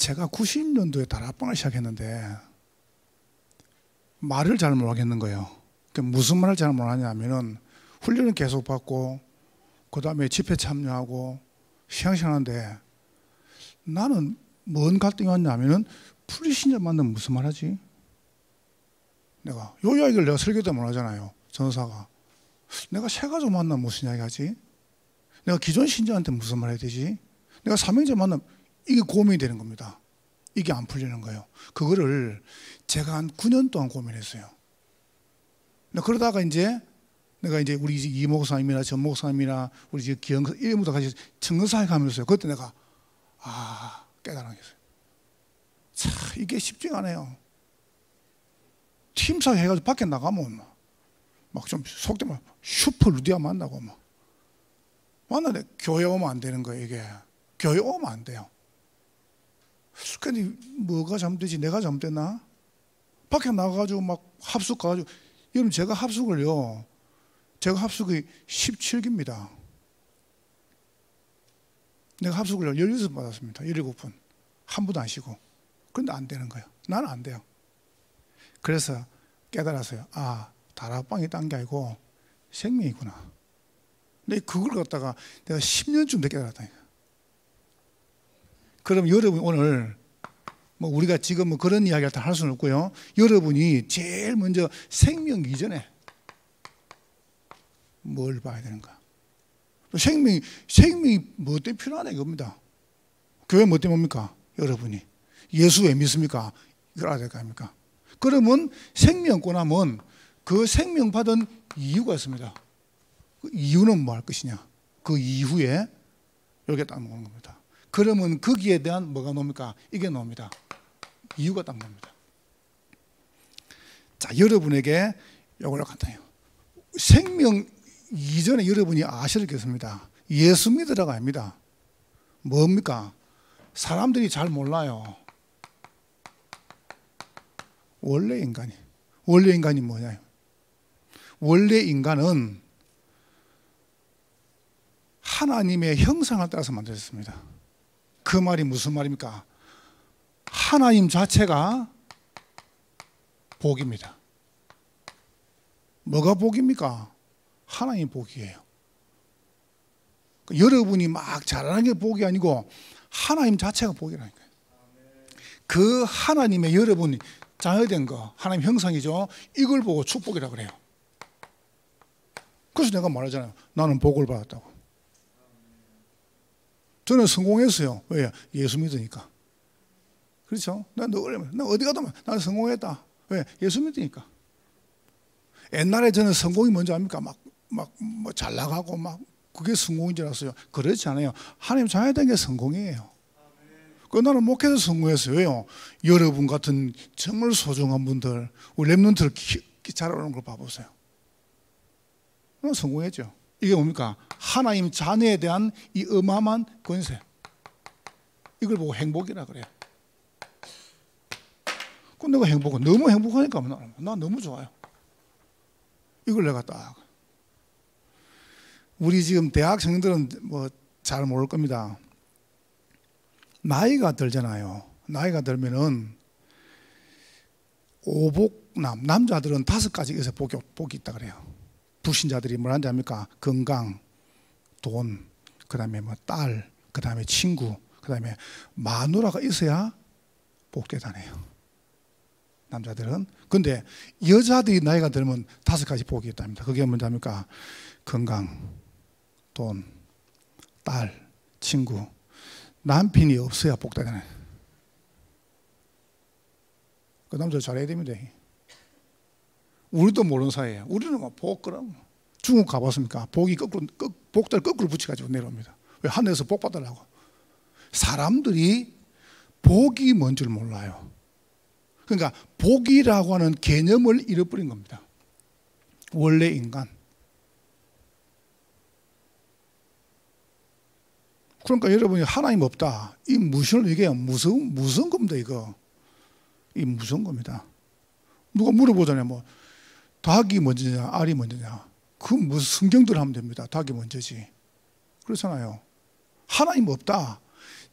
제가 90년도에 다락방을 시작했는데 말을 잘 못하겠는 거예요. 그 무슨 말을 잘 못하냐면은 훈련을 계속 받고 그 다음에 집회 참여하고 시행시하는데 나는 뭔 갈등이 왔냐면은 프리신자 만나면 무슨 말 하지? 내가 요 이야기를 내가 설교 때 못하잖아요. 전사가. 내가 새 가족 만나면 무슨 이야기 하지? 내가 기존 신자한테 무슨 말 해야 되지? 내가 사명자 만나면 이게 고민이 되는 겁니다. 이게 안 풀리는 거예요. 그거를 제가 한 9년 동안 고민했어요. 그러다가 이제 내가 이제 우리 이 목사님이나 전 목사님이나 우리 지금 기영 이름부터 같이 청근사에 가면서요. 그때 내가 아 있어요. 참 이게 쉽지가 않아요. 팀사 해가지고 밖에 나가면 막 좀 속되면 슈퍼 루디아 만나고 막 만나는데 교회 오면 안 되는 거예요 이게 교회 오면 안 돼요. 근데 뭐가 잘못되지 내가 잘못됐나? 밖에 나가가지고 막 합숙 가가지고 여러분 제가 합숙을요 제가 합숙이 17기입니다. 내가 합숙을 16번 받았습니다. 17번. 한 분도 안 쉬고. 그런데 안 되는 거예요. 나는 안 돼요. 그래서 깨달았어요. 아, 다락방이 딴 게 아니고 생명이구나. 근데 그걸 갖다가 내가 10년쯤 늦게 깨달았다니까. 그럼 여러분 오늘 뭐 우리가 지금 뭐 그런 이야기를 다 할 수는 없고요. 여러분이 제일 먼저 생명 이전에 뭘 봐야 되는가? 생명이 생명이 뭐 때문에 필요하냐 이겁니다. 교회 뭐 때문입니까? 여러분이 예수 왜 믿습니까? 이걸 알아야 될 거 아닙니까? 그러면 생명권 하면 그 생명 받은 이유가 있습니다. 그 이유는 뭐 할 것이냐? 그 이후에 여기에 딱 나오는 겁니다. 그러면 거기에 대한 뭐가 나옵니까? 이게 나옵니다. 이유가 딱 나옵니다. 자, 여러분에게 이걸 간단해요. 생명 이전에 여러분이 아시겠습니다. 예수 믿으라고 합니다. 뭡니까? 사람들이 잘 몰라요. 원래 인간이. 원래 인간이 뭐냐? 원래 인간은 하나님의 형상을 따라서 만들어졌습니다. 그 말이 무슨 말입니까? 하나님 자체가 복입니다. 뭐가 복입니까? 하나님 복이에요. 여러분이 막 잘하는 게 복이 아니고 하나님 자체가 복이라니까요. 그 하나님의 여러분이 자녀된 거, 하나님 형상이죠. 이걸 보고 축복이라 그래요. 그래서 내가 말하잖아요. 나는 복을 받았다고. 저는 성공했어요. 왜? 예수 믿으니까. 그렇죠? 난 늘, 나 어디 가도 나는 성공했다. 왜? 예수 믿으니까. 옛날에 저는 성공이 뭔지 압니까? 막, 막, 뭐 잘 나가고 막, 그게 성공인 줄 알았어요. 그렇지 않아요. 하나님 자녀 된 게 성공이에요. 그 나는 목회에서 성공했어요. 왜요? 여러분 같은 정말 소중한 분들, 우리 랩런트를 자라오는 걸 봐보세요. 성공했죠. 이게 뭡니까? 하나님 자녀에 대한 이 어마어마한 권세. 이걸 보고 행복이라 그래요. 그 내가 행복해. 너무 행복하니까 나, 나 너무 좋아요. 이걸 내가 딱. 우리 지금 대학 생들은 뭐 잘 모를 겁니다. 나이가 들잖아요. 나이가 들면은 오복남, 남자들은 다섯 가지 에서 복이, 복이 있다 그래요. 불신자들이 뭘 하는지 압니까? 건강, 돈, 그 다음에 뭐 딸, 그 다음에 친구, 그 다음에 마누라가 있어야 복되다네요. 남자들은. 근데 여자들이 나이가 들면 다섯 가지 복이 있답니다. 그게 뭔지합니까? 건강, 돈, 딸, 친구. 남편이 없어야 복되다네. 그 남자 잘해야 됩니다. 우리도 모르는 사이에 우리는 뭐복 그럼 중국 가봤습니까? 복이 거꾸로 복달 거꾸로 붙여가지고 내려옵니다. 왜 하늘에서 복 받으려고? 사람들이 복이 뭔 줄 몰라요. 그러니까 복이라고 하는 개념을 잃어버린 겁니다. 원래 인간. 그러니까 여러분이 하나님 없다. 이 무슨 이게 무슨 무슨 겁니다 이거. 이 무슨 겁니다. 누가 물어보잖아요. 뭐 닭이 먼저냐, 알이 먼저냐. 그 무슨 성경들 하면 됩니다. 닭이 먼저지. 그렇잖아요. 하나님 없다.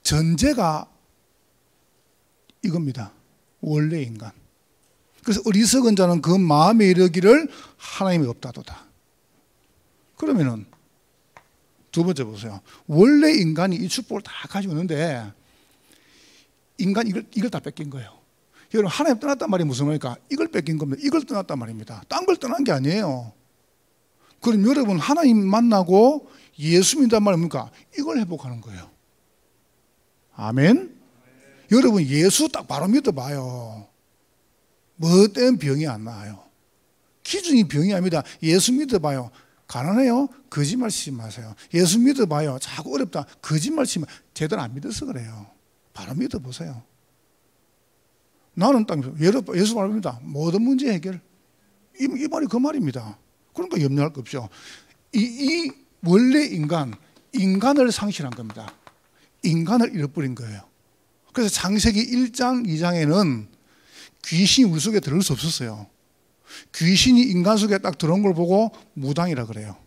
전제가 이겁니다. 원래 인간. 그래서 어리석은 자는 그 마음에 이르기를 하나님이 없다도다. 그러면은 두 번째 보세요. 원래 인간이 이 축복을 다 가지고 있는데 인간 이걸 이걸 다 뺏긴 거예요. 여러분 하나님 떠났단 말이 무슨 말입니까? 이걸 뺏긴 겁니다. 이걸 떠났단 말입니다. 딴 걸 떠난 게 아니에요. 그럼 여러분 하나님 만나고 예수 믿단 말이 뭡니까? 이걸 회복하는 거예요. 아멘. 여러분 예수 딱 바로 믿어봐요. 뭐 때문에 병이 안 나아요? 기준이 병이 아닙니다. 예수 믿어봐요. 가난해요? 거짓말 치지 마세요. 예수 믿어봐요. 자꾸 어렵다. 거짓말 마. 제대로 안 믿어서 그래요. 바로 믿어보세요. 나는 딱 예수 말입니다. 모든 문제 해결. 이, 이 말이 그 말입니다. 그러니까 염려할 거 없죠. 이, 이 원래 인간, 인간을 상실한 겁니다. 인간을 잃어버린 거예요. 그래서 창세기 1장, 2장에는 귀신이 우리 속에 들어올 수 없었어요. 귀신이 인간 속에 딱 들어온 걸 보고 무당이라 그래요.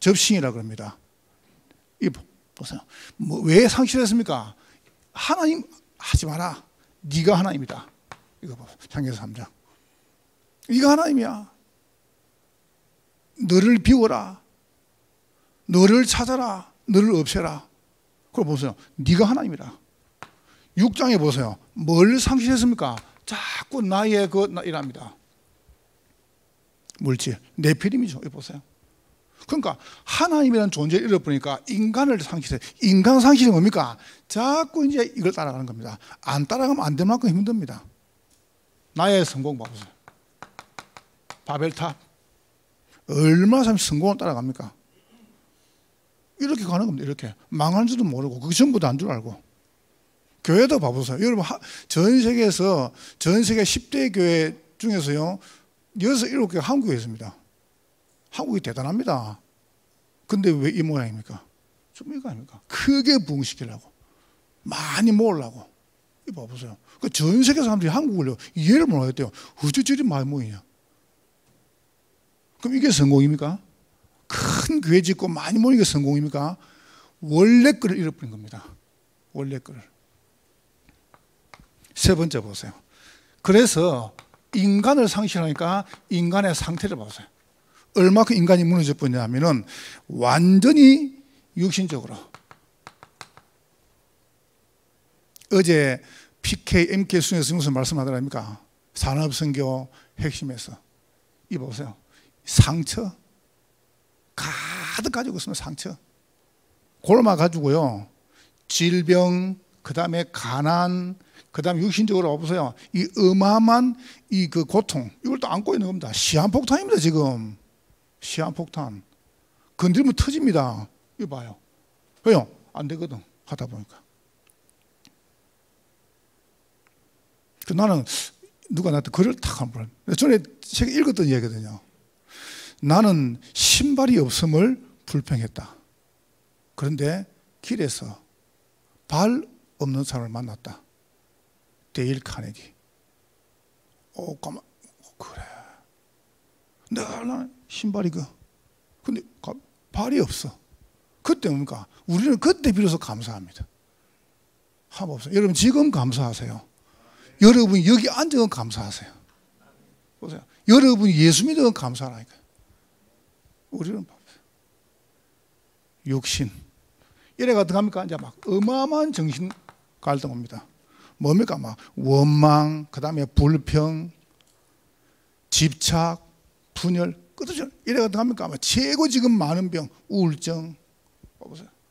접신이라 그럽니다. 이 보세요. 뭐 왜 상실했습니까? 하나님 하지 마라. 네가 하나님이다. 이거 봐. 창세기 3장. 네가 하나님이야. 너를 비워라. 너를 찾아라. 너를 없애라. 그걸 보세요. 네가 하나님이다. 6장에 보세요. 뭘 상실했습니까? 자꾸 나의 그 이랍니다. 물질, 네피림이죠. 보세요. 그러니까 하나님이라는 존재를 잃어버리니까 인간을 상실해. 인간 상실이 뭡니까? 자꾸 이제 이걸 따라가는 겁니다. 안 따라가면 안 될 만큼 힘듭니다. 나의 성공 봐보세요. 바벨탑. 얼마나 사람이 성공을 따라갑니까? 이렇게 가는 겁니다. 이렇게. 망한 줄도 모르고, 그게 전부 다 안 줄 알고. 교회도 봐보세요. 여러분, 전 세계에서, 전 세계 10대 교회 중에서요, 여섯, 일곱 개가 한국에 있습니다. 한국이 대단합니다. 근데 왜 이 모양입니까? 좀 이거 아닙니까? 크게 부흥시키려고. 많이 모으려고. 이거 봐보세요. 그 전 세계 사람들이 한국을 이해를 못 하겠대요. 어째 저리 많이 모이냐? 그럼 이게 성공입니까? 큰 교회 짓고 많이 모이는 게 성공입니까? 원래 거를 잃어버린 겁니다. 원래 거를. 세 번째 보세요. 그래서 인간을 상실하니까 인간의 상태를 보세요. 얼마큼 인간이 무너져 버냐면은 완전히 육신적으로. 어제 PK, MK 순에서 무슨 말씀하더랍니까? 산업선교 핵심에서. 이 보세요. 상처. 가득 가지고 있으면 상처. 골마 가지고요. 질병, 그 다음에 가난, 그 다음에 육신적으로 보세요. 이 어마어마한 이 그 고통, 이걸 또 안고 있는 겁니다. 시한폭탄입니다, 지금. 시한폭탄. 건드리면 터집니다. 이거 봐요. 왜요? 안 되거든. 하다 보니까. 그 나는 누가 나한테 글을 탁 한 번 전에 책 읽었던 얘기거든요. 나는 신발이 없음을 불평했다. 그런데 길에서 발 없는 사람을 만났다. 데일 카네기. 오, 가만, 그래. 내가 나는 신발이 그. 근데 발이 없어. 그때 뭡니까? 우리는 그때 비로소 감사합니다. 한번 없어요. 여러분 지금 감사하세요. 여러분 여기 앉은 감사하세요. 보세요. 여러분 예수 믿은 감사하니까. 우리는 욕심. 이래가 들어갑니까? 이제 막 어마어마한 정신 갈등 옵니다. 뭡니까? 막 원망, 그 다음에 불평, 집착, 분열, 끝없이 이래가 들어갑니까? 아마 최고 지금 많은 병, 우울증.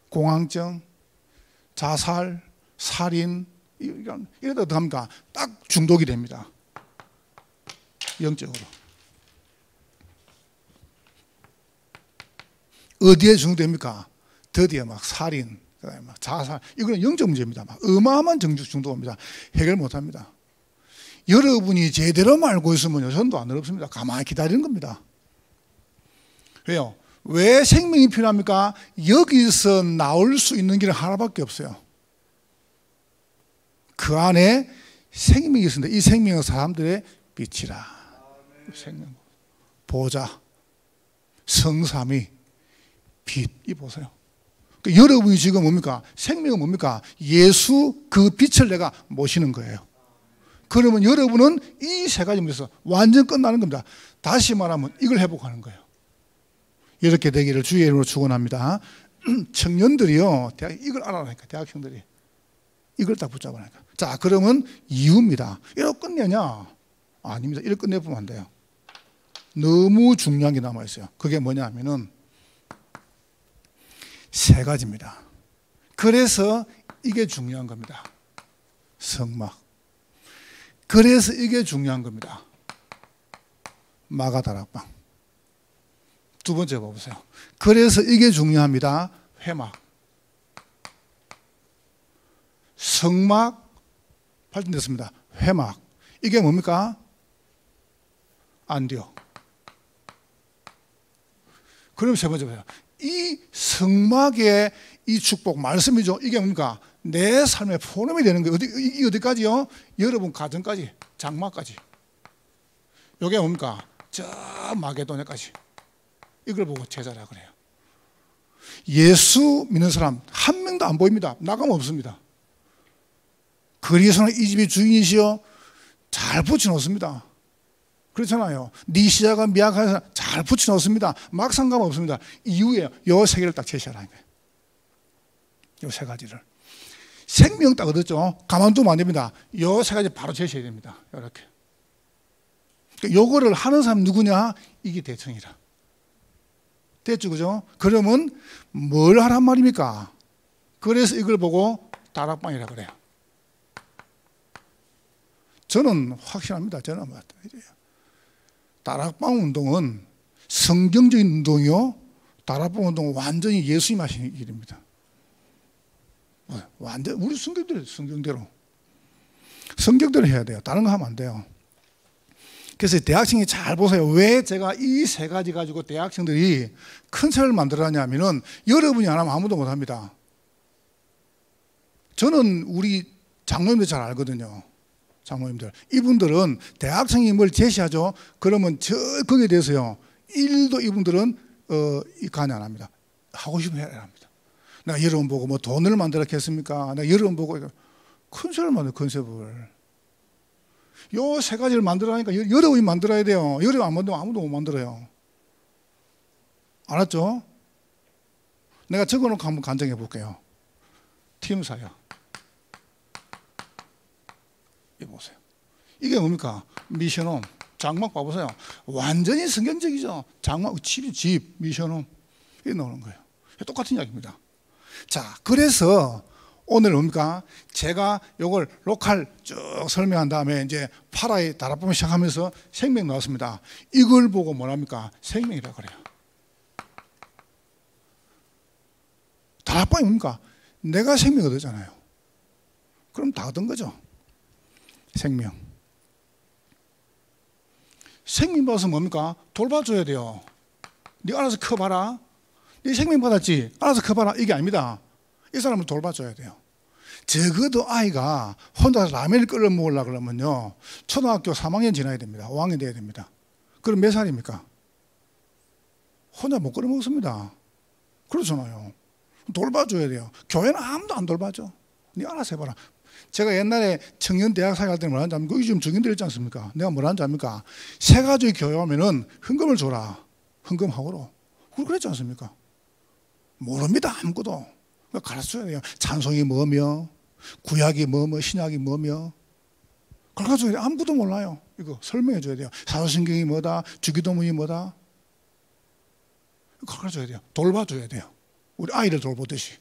공황증, 자살, 살인, 이러다 들어갑니까? 딱 중독이 됩니다. 영적으로. 어디에 중독됩니까? 드디어 막 살인, 그다음에 막 자살, 이거는 영적 문제입니다. 막 어마어마한 정적 중독입니다. 해결 못 합니다. 여러분이 제대로 알고 있으면요, 전도 안 어렵습니다. 가만히 기다리는 겁니다. 왜요? 왜 생명이 필요합니까? 여기서 나올 수 있는 길은 하나밖에 없어요. 그 안에 생명이 있습니다. 이 생명은 사람들의 빛이라. 생명. 보자. 성삼이 빛. 이 보세요. 그 여러분이 지금 뭡니까? 생명은 뭡니까? 예수 그 빛을 내가 모시는 거예요. 그러면 여러분은 이 세 가지 문에서 완전 끝나는 겁니다. 다시 말하면 이걸 회복하는 거예요. 이렇게 되기를 주의 이름으로 축원합니다. 청년들이요, 대학 이걸 알아라니까 대학생들이 이걸 딱 붙잡으라니까. 자, 그러면 이유입니다. 이렇게 끝내냐? 아닙니다. 이렇게 끝내보면 안 돼요. 너무 중요한 게 남아 있어요. 그게 뭐냐면은 세 가지입니다. 그래서 이게 중요한 겁니다. 성막. 그래서 이게 중요한 겁니다. 마가다락방. 두 번째 봐보세요. 그래서 이게 중요합니다. 회막. 성막 발전됐습니다. 회막. 이게 뭡니까? 안 돼요. 그럼 세 번째 보세요. 이 성막의 이 축복 말씀이죠. 이게 뭡니까? 내 삶의 포럼이 되는 거예요. 어디, 이 어디까지요? 여러분 가정까지, 장마까지. 이게 뭡니까? 저 마게도네까지. 이걸 보고 제자라 그래요. 예수 믿는 사람 한 명도 안 보입니다. 나가면 없습니다. 그리스도는 이 집의 주인이시여 잘 붙여놓습니다. 그렇잖아요. 네 시자가 미약해서 잘 붙여놓습니다. 막상 가면 없습니다. 이유에 요 세 개를 딱 제시하라는 거예요. 요 세 가지를. 생명 딱 얻었죠. 가만두면 안 됩니다. 요 세 가지 바로 제시해야 됩니다. 이렇게. 그러니까 하는 사람 누구냐? 이게 대청이라. 됐죠, 그죠? 그러면 뭘 하란 말입니까? 그래서 이걸 보고 다락방이라 그래요. 저는 확신합니다. 저는 맞다. 다락방 운동은 성경적인 운동이요. 다락방 운동은 완전히 예수님 하신 일입니다. 완전 우리 성경대로 성경대로 성경대로 해야 돼요. 다른 거 하면 안 돼요. 그래서 대학생이 잘 보세요. 왜 제가 이 세 가지 가지고 대학생들이 큰 책을 만들었냐면은 여러분이 안 하면 아무도 못 합니다. 저는 우리 장로님들 잘 알거든요. 장로님들. 이분들은 대학생이 뭘 제시하죠. 그러면 저 거기에 대해서요. 일도 이분들은 어, 관여 안 합니다. 하고 싶으면 해야 합니다. 내가 여러분 보고 뭐 돈을 만들었겠습니까? 내가 여러분 보고 컨셉을 만들 컨셉을. 요 세 가지를 만들어라니까 여러분이 만들어야 돼요. 여러분 안 만들면 아무도 못 만들어요. 알았죠? 내가 적어놓고 한번 간증해 볼게요. 팀사야. 이 보세요. 이게 뭡니까? 미션홈. 장막 봐보세요. 완전히 성경적이죠. 장막, 집이 집, 미션홈. 이게 나오는 거예요. 똑같은 이야기입니다. 자, 그래서 오늘 뭡니까? 제가 이걸 로컬 쭉 설명한 다음에 이제 파라의 다락방을 시작하면서 생명 나왔습니다. 이걸 보고 뭐랍니까? 생명이라 그래요. 다락방이 뭡니까? 내가 생명 얻었잖아요. 그럼 다 얻은 거죠. 생명. 생명 받아서 뭡니까? 돌봐줘야 돼요. 네 알아서 커봐라. 네 생명 받았지? 알아서 커봐라. 이게 아닙니다. 이 사람을 돌봐줘야 돼요. 적어도 아이가 혼자 라면을 끓여 먹으려 그러면요. 초등학교 3학년 지나야 됩니다. 5학년 돼야 됩니다. 그럼 몇 살입니까? 혼자 못 끓여 먹습니다. 그렇잖아요. 돌봐줘야 돼요. 교회는 아무도 안 돌봐줘. 네 알아서 해봐라. 제가 옛날에 청년 대학 사회 할때 뭐라 하냐면 거기 지금 정인들 있지 않습니까? 내가 뭐라 하는지 압니까? 세 가지 교회 오면은 헌금을 줘라. 헌금하고로. 그랬지 않습니까? 모릅니다. 아무것도. 가르쳐야 돼요. 찬송이 뭐며, 구약이 뭐며, 신약이 뭐며. 그걸 가지고 아무것도 몰라요. 이거 설명해 줘야 돼요. 사도신경이 뭐다, 주기도문이 뭐다. 가르쳐야 돼요. 돌봐줘야 돼요. 우리 아이를 돌보듯이.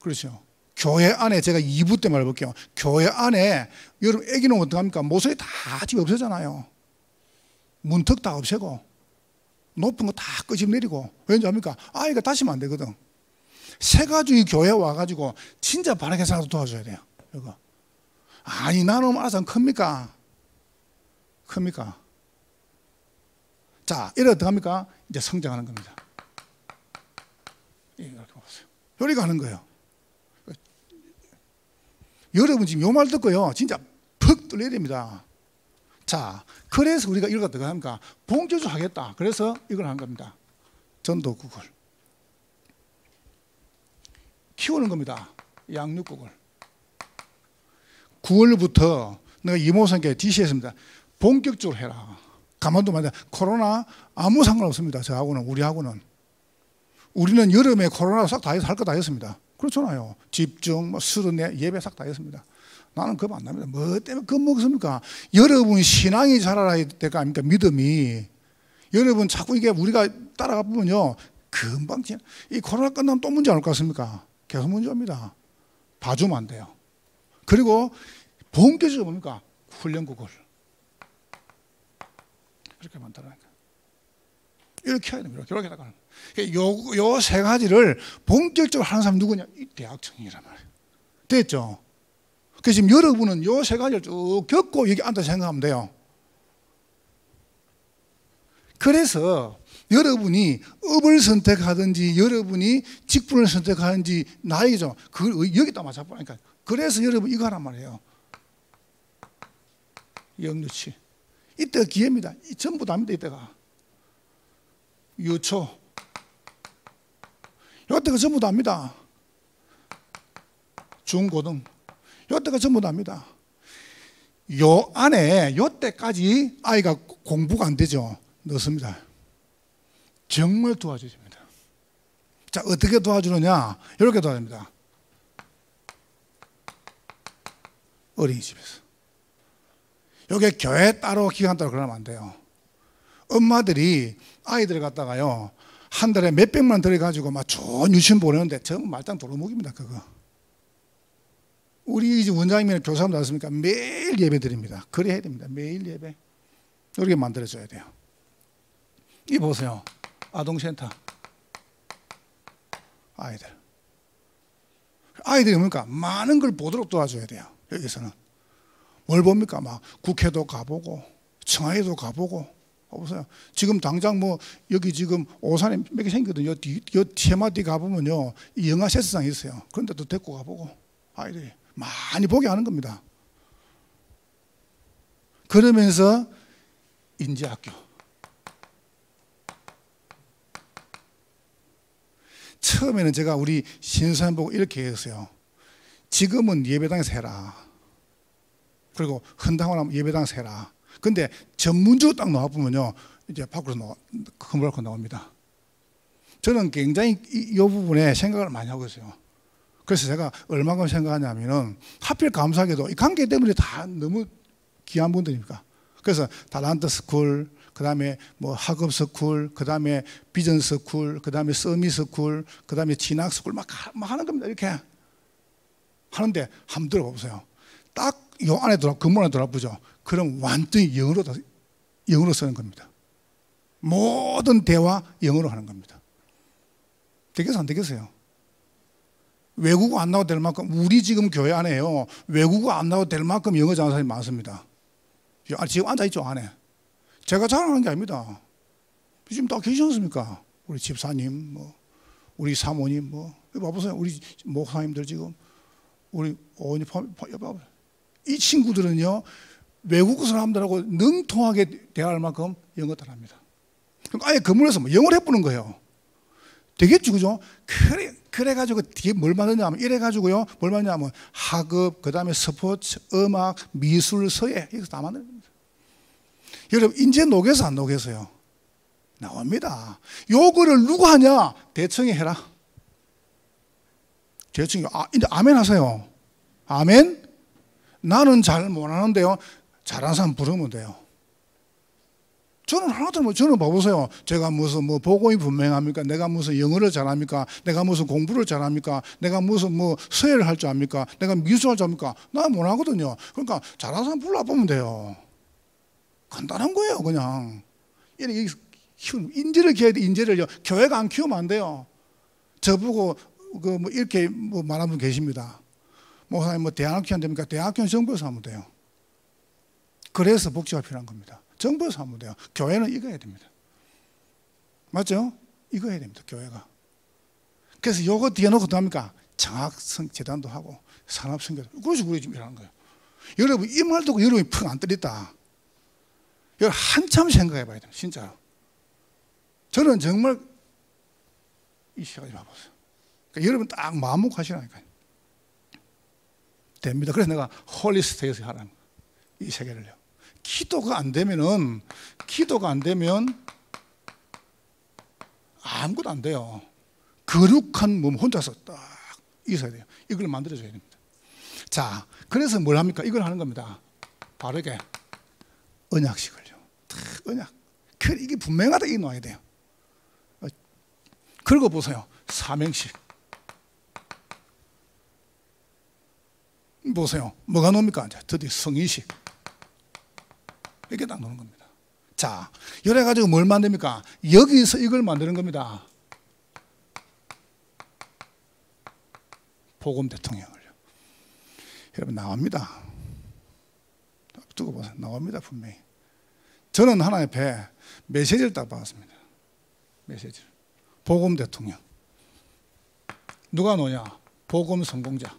그렇죠. 교회 안에 제가 2부 때 말해볼게요. 교회 안에 여러분 애기는 어떡합니까? 모서리 다 집에 없애잖아요. 문턱 다 없애고 높은 거 다 끄집내리고 왠지 압니까? 아이가 다시면 안 되거든. 새 가족이 교회 와가지고 진짜 바르게 살아서 도와줘야 돼요. 이거. 아니 나는 알아서 큽니까? 큽니까? 자, 이래 어떡합니까? 이제 성장하는 겁니다. 이렇게 보세요. 요리 가는 거예요. 여러분 지금 요 말 듣고요. 진짜 퍽 뚫려야 됩니다. 자, 그래서 우리가 이걸 어떻게 합니까? 봉제주 하겠다. 그래서 이걸 한 겁니다. 전도국을. 키우는 겁니다. 양육국을. 9월부터 내가 이모선께 지시했습니다. 본격적으로 해라. 가만두면 안 돼. 코로나 아무 상관없습니다. 저하고는, 우리하고는. 우리는 여름에 코로나 싹 다 해서 할 거 다 했습니다. 그렇잖아요. 집중, 뭐 수련회, 예배 싹 다 했습니다. 나는 겁 안 납니다. 뭐 때문에 겁 먹습니까? 여러분 신앙이 자라야 될거 아닙니까? 믿음이. 여러분 자꾸 이게 우리가 따라가 보면요. 금방 이 코로나 끝나면 또 문제 안 올 것 같습니까? 계속 문제 옵니다. 봐주면 안 돼요. 그리고 본격적으로 뭡니까? 훈련국을. 이렇게 만들어니까. 이렇게 해야 됩니다. 이렇게 나가는 요, 요세 가지를 본격적으로 하는 사람이 누구냐? 이 대학청이란 말이에요. 됐죠? 그래서 지금 여러분은 요 세 가지를 쭉 겪고 여기 앉아 생각하면 돼요. 그래서 여러분이 업을 선택하든지 여러분이 직분을 선택하든지 나에게죠. 그걸 여기다 맞춰보니까. 그래서 여러분 이거 하란 말이에요. 영유치. 이때가 기회입니다. 전부 다입니다. 이때가. 유초. 이때가 전부 다입니다. 중고등. 이때가 전부 다입니다. 요 안에 요때까지 아이가 공부가 안 되죠. 넣습니다. 정말 도와주십니다. 자, 어떻게 도와주느냐? 이렇게 도와줍니다. 어린이집에서. 여기 교회 따로 기간 따로 그러면 안 돼요. 엄마들이 아이들 갖다가요, 한 달에 몇 백만 들여가지고 막 좋은 유치원 보내는데 전부 말짱 도루묵입니다, 그거. 우리 원장님이나 교사님 나습니까 매일 예배 드립니다. 그래 해야 됩니다. 매일 예배. 이렇게 만들어줘야 돼요. 이 보세요. 아동센터. 아이들. 아이들이 뭡니까? 많은 걸 보도록 도와줘야 돼요. 여기서는. 뭘 봅니까? 막 국회도 가보고, 청와대도 가보고. 보세요. 지금 당장 뭐, 여기 지금 오산에 몇 개 생기거든요. 요 테마디 가보면요. 영화 세트장이 있어요. 그런데 또 데리고 가보고. 아이들이. 많이 보게 하는 겁니다. 그러면서 인재학교. 처음에는 제가 우리 신사님 보고 이렇게 했어요. 지금은 예배당에서 해라. 그리고 흔당을 하면 예배당에서 해라. 근데 전문적으로 딱 나와보면요. 이제 밖으로 나와, 컴블 나옵니다. 저는 굉장히 이, 이 부분에 생각을 많이 하고 있어요. 그래서 제가 얼마큼 생각하냐면은 하필 감사하게도 이 관계 때문에 다 너무 귀한 분들입니까? 그래서 달란트 school, 그 다음에 뭐 학업 school, 그 다음에 비전 school, 그 다음에 summit school, 그 다음에 진학 school 막, 막 하는 겁니다. 이렇게 하는데 한번 들어보세요. 딱 요 안에 들어 안에 들어보죠. 그럼 완전히 영어로 영어로 쓰는 겁니다. 모든 대화 영어로 하는 겁니다. 되겠어 안 되겠어요? 외국 안 나가도 될 만큼 우리 지금 교회 안에요. 외국 안 나가도 될 만큼 영어 잘하는 사람이 많습니다. 지금 앉아있죠 안에. 제가 자랑하는 게 아닙니다. 지금 다 계시지 않습니까? 우리 집사님 뭐 우리 사모님 뭐 봐보세요. 우리 목사님들 지금. 우리 어머니 이 친구들은요 외국 사람들하고 능통하게 대화할 만큼 영어 잘합니다. 그러니까 아예 건물에서 뭐 영어를 해보는 거예요. 되겠죠 그죠? 그래 그래가지고 뒤에 뭘 만드냐면 이래가지고요. 뭘 만드냐면 학업 그 다음에 스포츠 음악 미술 서예. 이거 다 만드는 겁니다 여러분 인제 녹여서 안 녹여서요? 나옵니다. 요거를 누구 하냐? 대청이 해라. 대청이 아, 이제 아멘 하세요. 아멘? 나는 잘 못하는데요 잘하는 사람 부르면 돼요 저는 하나도 뭐 저는 봐보세요. 제가 무슨 뭐 복음이 분명합니까? 내가 무슨 영어를 잘합니까? 내가 무슨 공부를 잘합니까? 내가 무슨 뭐 서예를 할 줄 압니까? 내가 미술할 줄 압니까? 나 못하거든요. 그러니까 잘하는 사람 불러보면 돼요. 간단한 거예요, 그냥. 키우는 인재를 키워야 돼, 인재를요. 교회가 안 키우면 안 돼요. 저보고 그 뭐 이렇게 뭐 말하는 분 계십니다. 목사님 뭐 대학교 안 됩니까? 대학교는 정부에서 하면 돼요. 그래서 복지가 필요한 겁니다. 정부에서 하면 돼요. 교회는 이거 해야 됩니다. 맞죠? 이거 해야 됩니다. 교회가. 그래서 요거 뒤에 놓고 합니까? 장학성 재단도 하고 산업성교 그래서 우리 지금 일하는 거예요. 여러분 이 말 듣고 여러분이 펑안 때렸다. 이걸 한참 생각해 봐야 됩니다. 진짜로. 저는 정말 이 시간에 봐보세요. 그러니까 여러분 딱 마음 먹고 하시라니까요. 됩니다. 그래서 내가 홀리스테이스 하라는 이 세계를요. 기도가 안 되면은 기도가 안 되면 아무것도 안 돼요. 거룩한 몸 혼자서 딱 있어야 돼요. 이걸 만들어줘야 됩니다. 자, 그래서 뭘 합니까? 이걸 하는 겁니다. 바르게 언약식을요. 언약. 그 이게 분명하다 이 놔야 돼요. 그리고 보세요. 사명식. 보세요. 뭐가 놉니까? 드디어 성인식. 이렇게 딱 노는 겁니다. 자, 이래 가지고 뭘 만듭니까? 여기서 이걸 만드는 겁니다. 복음 대통령을요. 여러분 나옵니다. 두고 보세요. 나옵니다 분명히. 저는 하나의 배 메시지를 딱 받았습니다. 메시지 복음 대통령. 누가 노냐? 복음 성공자.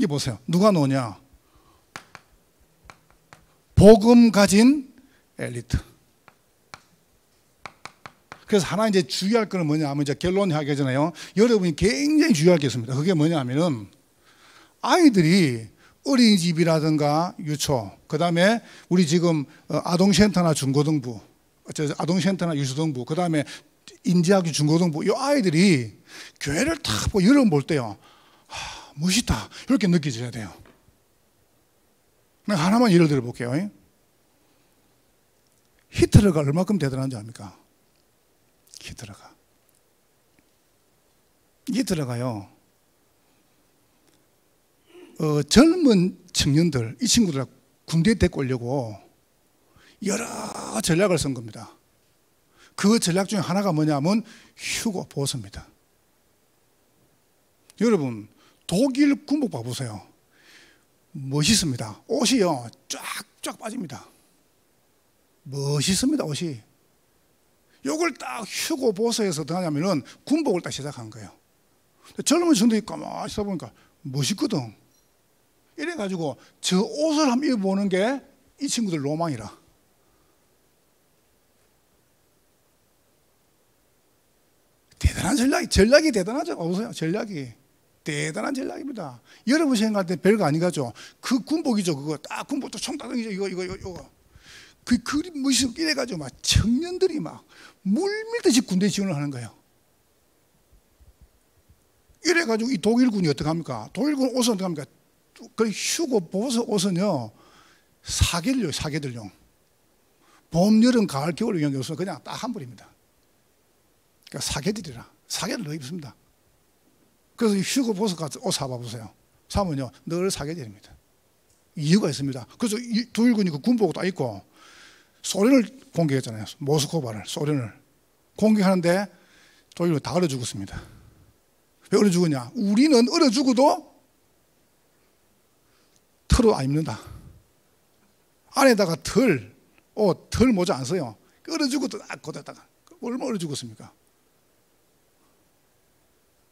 이 보세요. 누가 노냐? 복음 가진 엘리트. 그래서 하나 이제 주의할 거는 뭐냐 하면 이제 결론 하게 잖아요 여러분이 굉장히 주의할 게 있습니다. 그게 뭐냐 하면은 아이들이 어린이집이라든가 유초, 그 다음에 우리 지금 어, 아동센터나 중고등부, 아동센터나 유초등부, 그 다음에 인지학교 중고등부, 이 아이들이 교회를 탁 보고 여러분 볼 때요. 하, 멋있다. 이렇게 느껴져야 돼요. 하나만 예를 들어 볼게요. 히틀러가 얼마큼 대단한지 압니까? 히틀러가. 히틀러가요. 어, 젊은 청년들, 이 친구들 군대에 데리고 오려고 여러 전략을 쓴 겁니다. 그 전략 중에 하나가 뭐냐면 휴고 보수입니다. 여러분, 독일 군복 봐보세요. 멋있습니다. 옷이요, 쫙쫙 빠집니다. 멋있습니다, 옷이. 요걸 딱 휴고 보수에서 어떻게 하냐면은 군복을 딱 시작한 거예요. 젊은 친구들이 가만히 있어 보니까 멋있거든. 이래가지고 저 옷을 한번 입어보는 게 이 친구들 로망이라. 대단한 전략이, 전략이 대단하죠. 보세요. 전략이. 대단한 전략입니다. 여러분 생각할 때 별거 아니가죠. 그 군복이죠. 그거 딱 군복도 총따덩이죠. 이거, 이거, 이거. 그 그림 무슨 이래가지고 막 청년들이 막 물밀듯이 군대 지원을 하는 거예요. 이래가지고 이 독일군이 어떻게 합니까? 독일군 옷은 어떻게 합니까? 그 휴고 보서 옷은요 사계를요 사계들용 봄 여름 가을 겨울 이런 옷은 그냥 딱 한 벌입니다. 그러니까 사계들이라 사계를 넣어 입습니다. 그래서 휴고 보서 가서 옷 사봐 보세요. 사면요 늘 사계들입니다. 이유가 있습니다. 그래서 독일군이 그 군복을 다 입고 소련을 공격했잖아요. 모스크바를 소련을 공격하는데 독일은 다 얼어 죽었습니다. 왜 얼어 죽었냐? 우리는 얼어 죽어도 털을 안 입는다. 안에다가 털, 옷, 털 모자 안 써요. 얼어 죽어도 딱 걷었다가. 얼마 얼어 죽었습니까?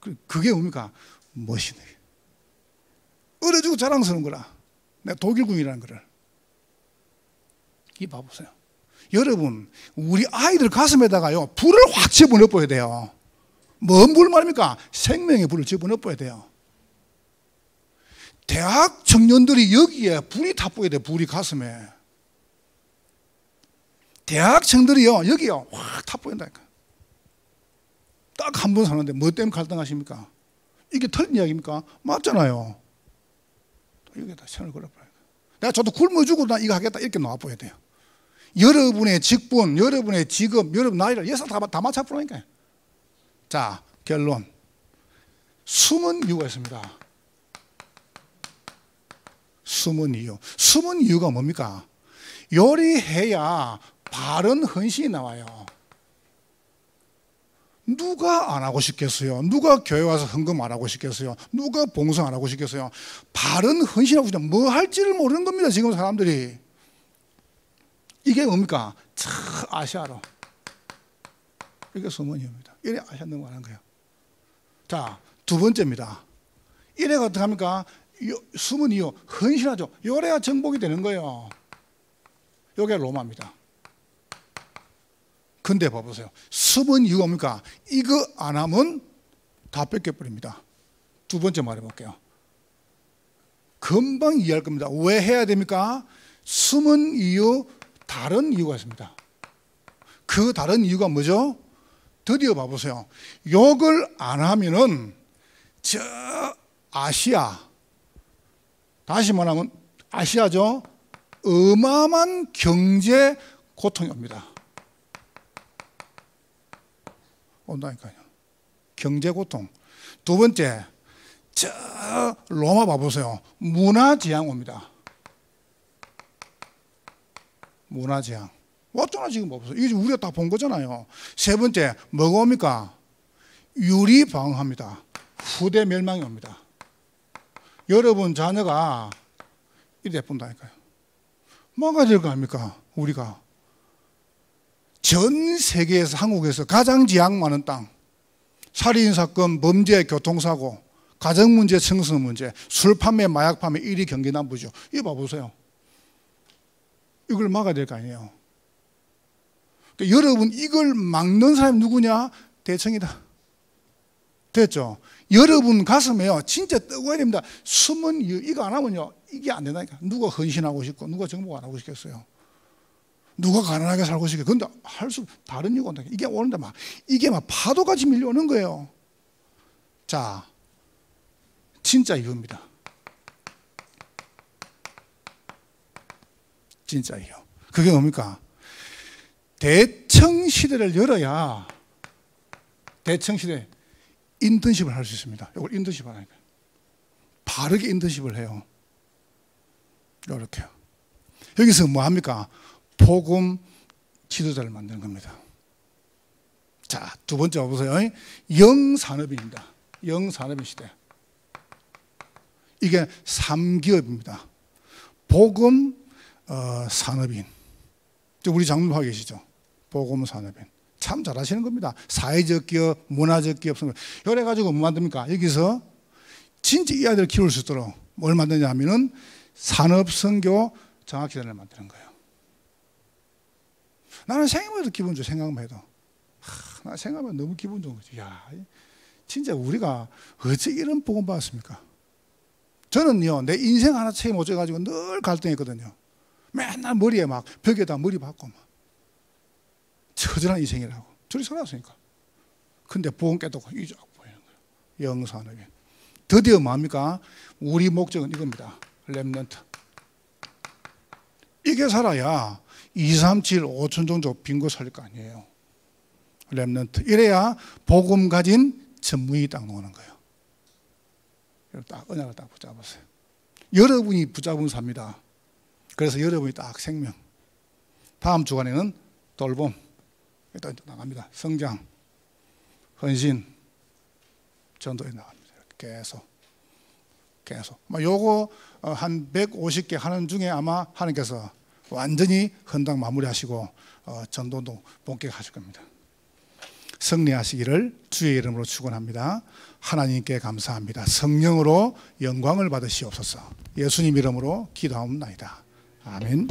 그, 그게 뭡니까? 멋이네. 죽고 자랑스러운 거라. 내가 독일군이라는 거를. 이 봐보세요. 여러분, 우리 아이들 가슴에다가요, 불을 확 집어넣어야 돼요. 뭔 불 말입니까? 생명의 불을 집어넣어야 돼요. 대학 청년들이 여기에 불이 타보게 돼, 불이 가슴에. 대학 청들이요, 여기요, 확 타보인다니까. 딱 한 번 사는데 뭐 때문에 갈등하십니까? 이게 틀린 이야기입니까? 맞잖아요. 여기다 천을 걸어버려. 내가 저도 굶어 주고 나 이거 하겠다 이렇게 나와보야 돼요. 여러분의 직분, 여러분의 직업, 여러분 나이를 예서 다, 다 맞춰보라니까요. 자, 결론. 숨은 이유가 있습니다. 숨은 이유. 숨은 이유가 뭡니까? 요리해야 바른 헌신이 나와요. 누가 안 하고 싶겠어요? 누가 교회 와서 헌금 안 하고 싶겠어요? 누가 봉사 안 하고 싶겠어요? 바른 헌신하고 싶다. 뭐 할지를 모르는 겁니다. 지금 사람들이. 이게 뭡니까? 참 아시아로. 이게 이유입니다. 이래 아시아 넘어가는 거예요. 자, 두 번째입니다. 이래가 어떻게 합니까? 숨은 이유, 헌신하죠. 요래야 정복이 되는 거예요. 요게 로마입니다. 근데 봐보세요. 숨은 이유가 뭡니까? 이거 안 하면 다 뺏겨버립니다. 두 번째 말해볼게요. 금방 이해할 겁니다. 왜 해야 됩니까? 숨은 이유, 다른 이유가 있습니다. 그 다른 이유가 뭐죠? 드디어 봐보세요. 욕을 안 하면은 저 아시아, 다시 말하면 아시아죠? 어마어마한 경제 고통이 옵니다. 온다니까요. 경제 고통. 두 번째, 저 로마 봐보세요. 문화 지향 옵니다. 문화 지향. 왔잖아 지금 봐보세요. 이게 우리가 다 본 거잖아요. 세 번째, 뭐가 옵니까? 유리 방황합니다. 후대 멸망이 옵니다. 여러분 자녀가 이래 본다니까요. 될거 아닙니까? 우리가 전 세계에서 한국에서 가장 지향 많은 땅, 살인 사건, 범죄, 교통사고, 가정 문제, 청소 문제, 술 판매, 마약 판매 1위 경기 남부죠. 이거 봐보세요. 이걸 막아야 될 거 아니에요. 그러니까 여러분 이걸 막는 사람이 누구냐? 대청이다. 됐죠? 여러분 가슴에요. 진짜 뜨거워야 됩니다. 숨은 이거 안 하면요. 이게 안 된다니까. 누가 헌신하고 싶고 누가 정복 안 하고 싶겠어요. 누가 가난하게 살고 싶게. 근데 할 수, 다른 이유가 온다. 이게 오는데 막, 이게 막 파도같이 밀려오는 거예요. 자, 진짜 이유입니다. 진짜 이유. 그게 뭡니까? 대청 시대를 열어야 대청 시대 인턴십을 할 수 있습니다. 이걸 인턴십 하니까 바르게 인턴십을 해요. 이렇게요. 여기서 뭐 합니까? 복음 지도자를 만드는 겁니다. 자, 두 번째 보세요. 영산업입니다. 영산업인 시대. 이게 3기업입니다. 복음 어, 산업인. 우리 하고 계시죠? 복음 산업인. 참 잘하시는 겁니다. 사회적 기업, 문화적 기업, 이래 가지고 뭐 만듭니까? 여기서 진짜 이 아이들 키울 수 있도록 뭘 만드냐 하면은 산업 선교 장학기관을 만드는 거예요. 나는 생각만 해도 기분 좋아, 생각만 해도. 하, 나 생각만 너무 기분 좋은 거지. 야, 진짜 우리가 어째 이런 복음 받았습니까? 저는요, 내 인생 하나 책임 못 져가지고 늘 갈등했거든요. 맨날 머리에 막 벽에다 머리 박고 막. 처절한 인생이라고. 둘이 살았으니까. 근데 복음 깨닫고 이쫙 보이는 거예요. 영산업인. 드디어 뭡니까? 우리 목적은 이겁니다. Remnant. 이게 살아야 2, 3, 7, 5천 종족 빈 곳 살릴 거 아니에요. Remnant. 이래야 복음 가진 전문이 딱 나오는 거예요. 딱 언약을 딱 붙잡았어요. 여러분이 붙잡은 삽니다. 그래서 여러분이 딱 생명. 다음 주간에는 돌봄. 일단 나갑니다. 성장, 헌신, 전도에 나갑니다. 계속. 계속. 요거 어, 한 150개 하는 중에 아마 하나님께서 완전히 헌당 마무리하시고 어, 전도도 본격하실 겁니다. 승리하시기를 주의 이름으로 축원합니다. 하나님께 감사합니다. 성령으로 영광을 받으시옵소서. 예수님 이름으로 기도하옵나이다. 아멘.